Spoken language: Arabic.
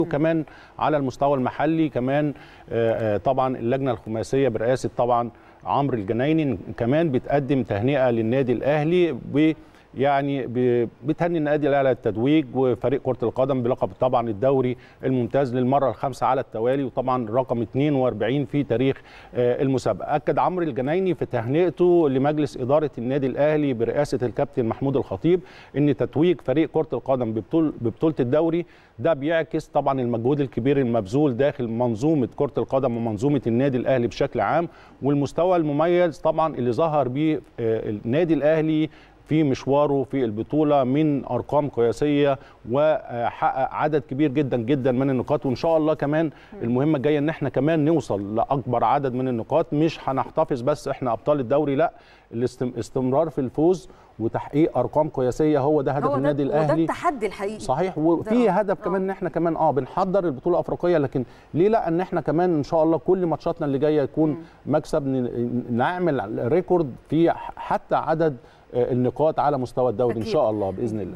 وكمان على المستوى المحلي كمان آه، آه، طبعا اللجنة الخماسية برئاسة طبعا عمرو الجنايني كمان بتقدم تهنئة للنادي الأهلي ب يعني بتهني النادي الاهلي التتويج وفريق كرة القدم بلقب طبعا الدوري الممتاز للمرة الخامسة على التوالي وطبعا رقم 42 في تاريخ آه، المسابقة. أكد عمرو الجنايني في تهنئته لمجلس إدارة النادي الأهلي برئاسة الكابتن محمود الخطيب إن تتويج فريق كرة القدم ببطول ببطولة الدوري ده بيعكس طبعا المجهود الكبير المبذول داخل منظومة كرة القدم ومنظومة النادي الأهلي بشكل عام والمستوى المميز طبعا اللي ظهر بيه آه، النادي الأهلي في مشواره في البطولة من أرقام قياسية وحقق عدد كبير جدا جدا من النقاط وإن شاء الله كمان المهمة الجاية إن إحنا كمان نوصل لأكبر عدد من النقاط. مش هنحتفظ بس إحنا أبطال الدوري لأ الاستمرار في الفوز وتحقيق أرقام قياسية هو ده هدف هو ده النادي وده الأهلي. التحدي الحقيقي. صحيح وفي هدف آه. كمان إن إحنا كمان آه بنحضر البطولة الافريقيه لكن ليه لأ إن إحنا كمان إن شاء الله كل ماتشاتنا اللي جاية يكون مكسب نعمل ريكورد في حتى عدد النقاط على مستوى الدوري إن. شاء الله بإذن الله